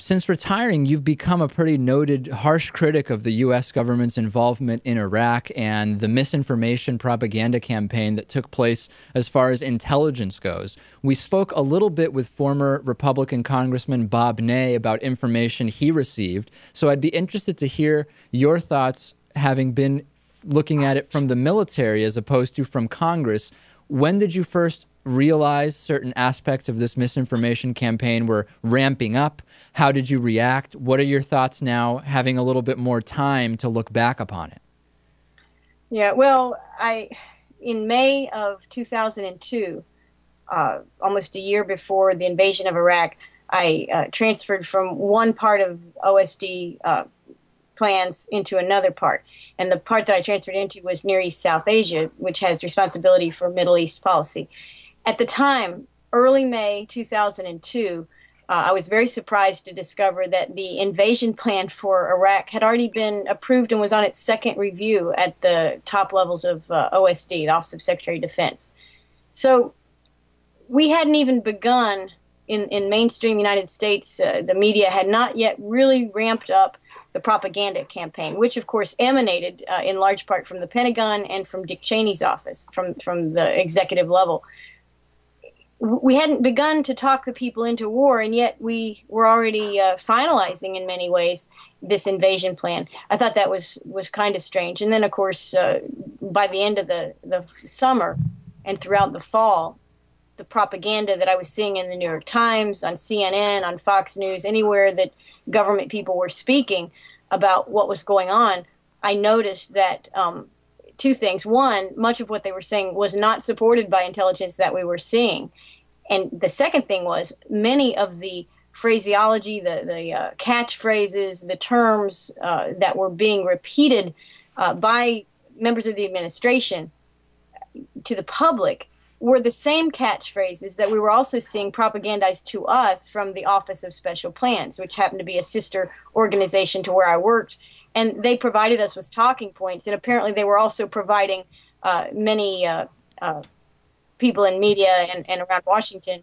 Since retiring, you've become a pretty noted harsh critic of the U.S. government's involvement in Iraq and the misinformation propaganda campaign that took place as far as intelligence goes. We spoke a little bit with former Republican Congressman Bob Ney about information he received, so I'd be interested to hear your thoughts, having been looking at it from the military as opposed to from Congress. When did you first realize certain aspects of this misinformation campaign were ramping up? How did you react? What are your thoughts now, having a little bit more time to look back upon it? Yeah, well, I in May of 2002, uh, almost a year before the invasion of Iraq, I uh, transferred from one part of OSD uh, plans into another part. And the part that I transferred into was Near East South Asia, which has responsibility for Middle East policy. At the time, early May 2002, uh, I was very surprised to discover that the invasion plan for Iraq had already been approved and was on its second review at the top levels of uh, OSD, the Office of Secretary of Defense. So we hadn't even begun in, in mainstream United States, uh, the media had not yet really ramped up the propaganda campaign, which of course emanated uh, in large part from the Pentagon and from Dick Cheney's office, from, from the executive level we hadn't begun to talk the people into war, and yet we were already uh, finalizing in many ways this invasion plan. I thought that was was kind of strange. And then, of course, uh, by the end of the the summer and throughout the fall, the propaganda that I was seeing in the New York Times, on CNN, on Fox News, anywhere that government people were speaking about what was going on, I noticed that um, two things. One, much of what they were saying was not supported by intelligence that we were seeing. And the second thing was many of the phraseology, the, the uh, catchphrases, the terms uh, that were being repeated uh, by members of the administration to the public were the same catchphrases that we were also seeing propagandized to us from the Office of Special Plans, which happened to be a sister organization to where I worked and they provided us with talking points. And apparently, they were also providing uh, many uh, uh, people in media and, and around Washington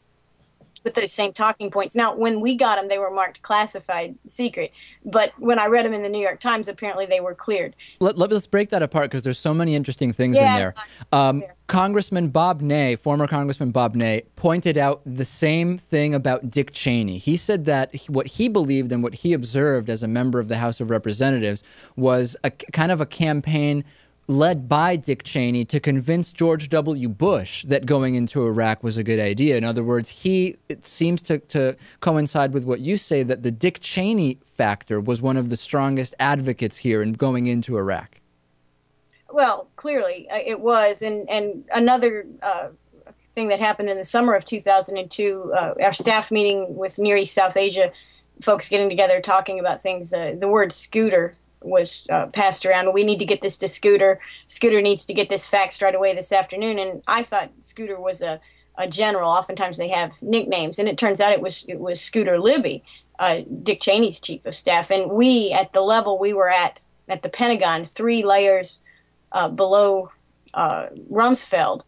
with those same talking points. Now, when we got them, they were marked classified secret. But when I read them in the New York Times, apparently they were cleared. Let, us break that apart because there's so many interesting things yeah, in there. Um, Congressman Bob Ney, former Congressman Bob Ney, pointed out the same thing about Dick Cheney. He said that what he believed and what he observed as a member of the House of Representatives was a kind of a campaign led by Dick Cheney to convince George W. Bush that going into Iraq was a good idea. In other words, he it seems to, to coincide with what you say that the Dick Cheney factor was one of the strongest advocates here in going into Iraq. Well, clearly uh, it was, and and another uh, thing that happened in the summer of 2002, uh, our staff meeting with Near East South Asia folks getting together talking about things. Uh, the word scooter was uh, passed around. We need to get this to Scooter. Scooter needs to get this faxed right away this afternoon. And I thought Scooter was a, a general. Oftentimes they have nicknames, and it turns out it was it was Scooter Libby, uh, Dick Cheney's chief of staff. And we, at the level we were at at the Pentagon, three layers uh, below uh, Rumsfeld,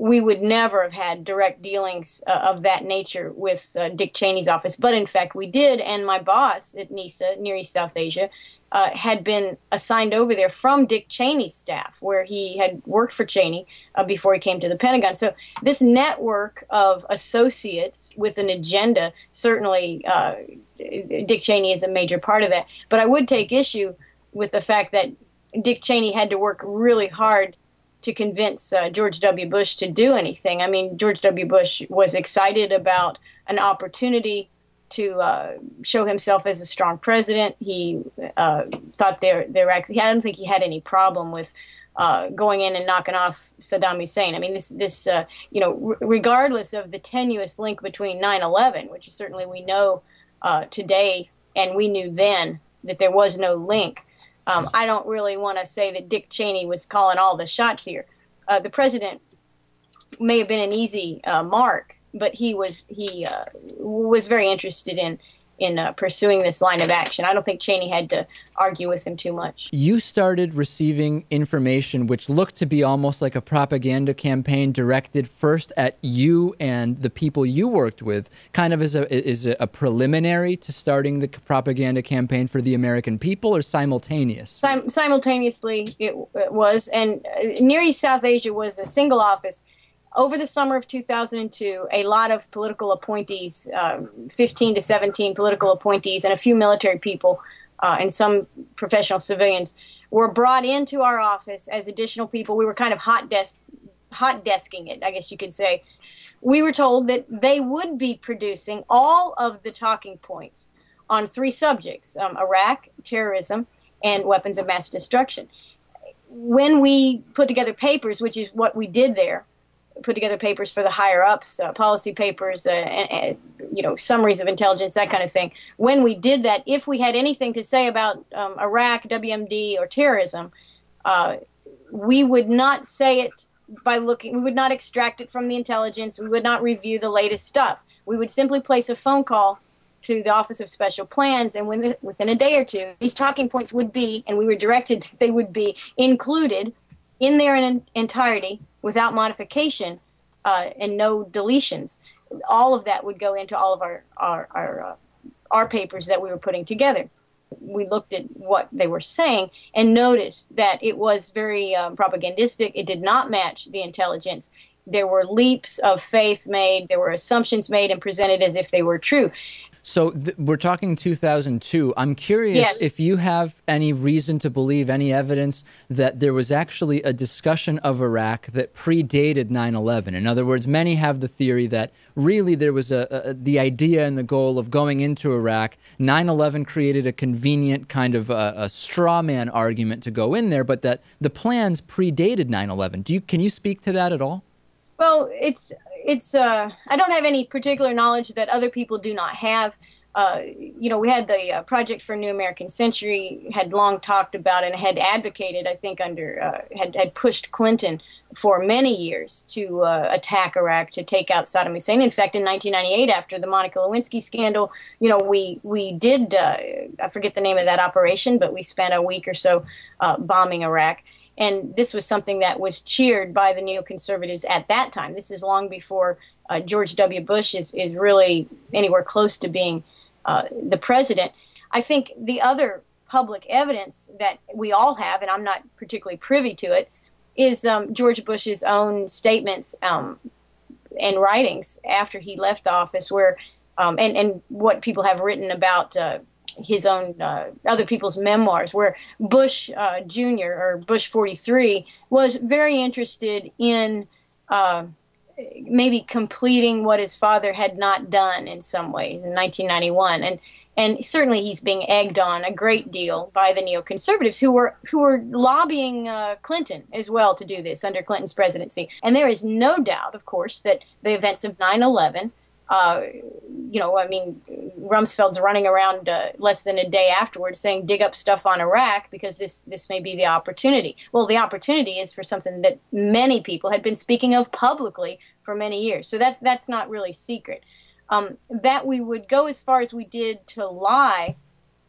we would never have had direct dealings uh, of that nature with uh, Dick Cheney's office. But in fact, we did. And my boss at NESA, Near East South Asia, uh, had been assigned over there from Dick Cheney's staff, where he had worked for Cheney uh, before he came to the Pentagon. So this network of associates with an agenda, certainly uh, Dick Cheney is a major part of that. But I would take issue with the fact that Dick Cheney had to work really hard to convince uh, George W. Bush to do anything. I mean, George W. Bush was excited about an opportunity to uh, show himself as a strong president. He uh, thought there there I don't think he had any problem with uh, going in and knocking off Saddam Hussein. I mean, this this uh, you know, r- regardless of the tenuous link between 9/11, which is certainly we know uh, today, and we knew then that there was no link. Um, I don't really want to say that Dick Cheney was calling all the shots here. Uh, the president may have been an easy mark but he was he uh, was very interested in in uh, pursuing this line of action. I don't think Cheney had to argue with him too much. You started receiving information which looked to be almost like a propaganda campaign directed first at you and the people you worked with, kind of as a is a preliminary to starting the propaganda campaign for the American people, or simultaneous? Sim- simultaneously, it, it was, and uh, Near East South Asia was a single office over the summer of 2002, a lot of political appointees, uh, 15 to 17 political appointees, and a few military people uh, and some professional civilians were brought into our office as additional people. We were kind of hot desk, hot desking it, I guess you could say. We were told that they would be producing all of the talking points on three subjects um, Iraq, terrorism, and weapons of mass destruction. When we put together papers, which is what we did there, put together papers for the higher ups, uh, policy papers, uh, and, and, you know summaries of intelligence, that kind of thing. When we did that, if we had anything to say about um, Iraq, WMD, or terrorism, uh, we would not say it by looking. We would not extract it from the intelligence. We would not review the latest stuff. We would simply place a phone call to the Office of Special Plans, and within a day or two, these talking points would be, and we were directed they would be included in their entirety without modification uh, and no deletions. All of that would go into all of our our our, uh, our papers that we were putting together. We looked at what they were saying and noticed that it was very um, propagandistic. It did not match the intelligence. There were leaps of faith made. There were assumptions made and presented as if they were true. So th- we're talking 2002. I'm curious yes. if you have any reason to believe, any evidence that there was actually a discussion of Iraq that predated 9/11. In other words, many have the theory that really there was a, a the idea and the goal of going into Iraq. 9/11 created a convenient kind of a, a straw man argument to go in there, but that the plans predated 9/11. Do you can you speak to that at all? Well, it's it's. Uh, I don't have any particular knowledge that other people do not have. Uh, you know, we had the uh, Project for New American Century had long talked about and had advocated, I think, under uh, had had pushed Clinton for many years to uh, attack Iraq to take out Saddam Hussein. In fact, in 1998, after the Monica Lewinsky scandal, you know, we we did uh, I forget the name of that operation, but we spent a week or so uh, bombing Iraq. And this was something that was cheered by the neoconservatives at that time. This is long before uh, George W. Bush is, is really anywhere close to being uh, the president. I think the other public evidence that we all have, and I'm not particularly privy to it, is um, George Bush's own statements um, and writings after he left office, where um, and and what people have written about uh, his own uh, other people's memoirs, where Bush uh, Jr. or Bush 43 was very interested in uh, maybe completing what his father had not done in some way in 1991, and and certainly he's being egged on a great deal by the neoconservatives who were who were lobbying uh, Clinton as well to do this under Clinton's presidency. And there is no doubt, of course, that the events of 9/11 uh, you know, I mean, Rumsfeld's running around uh, less than a day afterwards saying, dig up stuff on Iraq because this, this may be the opportunity. Well, the opportunity is for something that many people had been speaking of publicly for many years. So that's, that's not really secret. Um, that we would go as far as we did to lie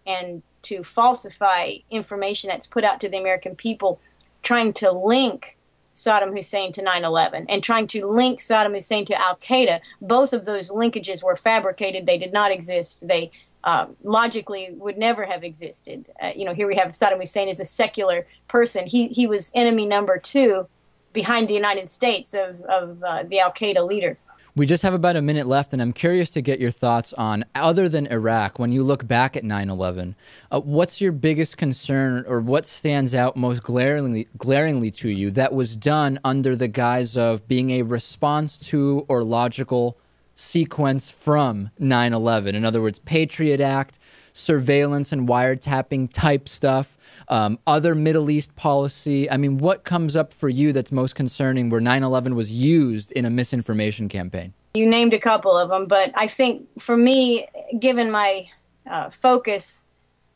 and to falsify information that's put out to the American people, trying to link Saddam Hussein to 9 11 and trying to link Saddam Hussein to Al Qaeda. Both of those linkages were fabricated, they did not exist. They uh, logically would never have existed. Uh, you know, here we have Saddam Hussein as a secular person. He, he was enemy number two behind the United States of, of uh, the Al Qaeda leader. We just have about a minute left, and I'm curious to get your thoughts on, other than Iraq, when you look back at 9 11, uh, what's your biggest concern or what stands out most glaringly, glaringly to you that was done under the guise of being a response to or logical sequence from 9 11? In other words, Patriot Act, surveillance and wiretapping type stuff, um, other Middle East policy. I mean, what comes up for you that's most concerning where 9 11 was used in a misinformation campaign? You named a couple of them, but I think for me, given my uh, focus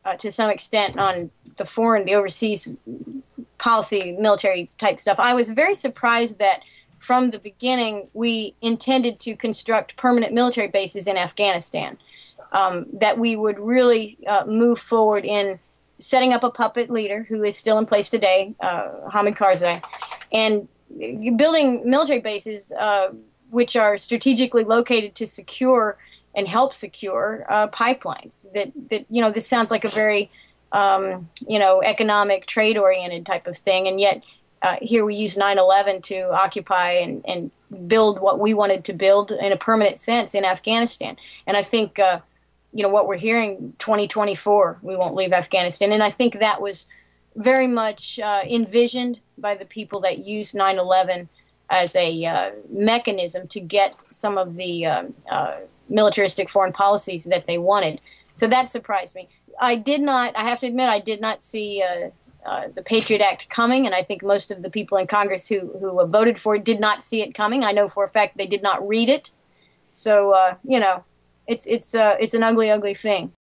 uh, to some extent on the foreign, the overseas policy, military type stuff, I was very surprised that from the beginning we intended to construct permanent military bases in Afghanistan. Um, that we would really uh, move forward in setting up a puppet leader who is still in place today, uh, Hamid Karzai, and building military bases uh, which are strategically located to secure and help secure uh, pipelines. That that you know this sounds like a very um, you know economic trade oriented type of thing, and yet uh, here we use 9/11 to occupy and, and build what we wanted to build in a permanent sense in Afghanistan. And I think uh, you know what we're hearing 2024 we won't leave Afghanistan, and I think that was very much uh, envisioned by the people that used 9/11 as a uh, mechanism to get some of the um, uh, militaristic foreign policies that they wanted. So that surprised me. I did not. I have to admit, I did not see uh, uh, the Patriot Act coming, and I think most of the people in Congress who who voted for it did not see it coming. I know for a fact they did not read it. So uh, you know, it's it's uh, it's an ugly, ugly thing.